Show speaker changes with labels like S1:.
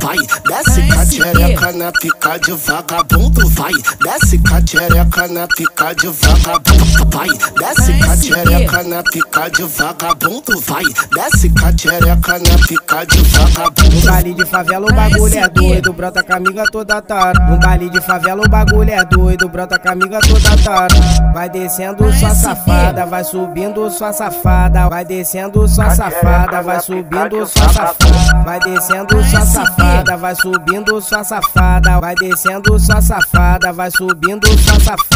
S1: Vai, desce catereca na pica de vagabundo, vai. Desce catereca na pica de vagabundo, vai. Desce catereca na pica de vagabundo, vai. Desce com a tchereca na pica de vagabundo.
S2: No baile de favela o bagulho é doido, brota com a amiga toda tara. No baile de favela o bagulho é doido, brota com a amiga toda tara. Vai descendo sua safada, vai subindo sua safada, vai descendo sua safada, vai subindo sua safada, vai descendo sua safada, vai subindo sua safada, vai descendo sua safada, vai subindo sua safada.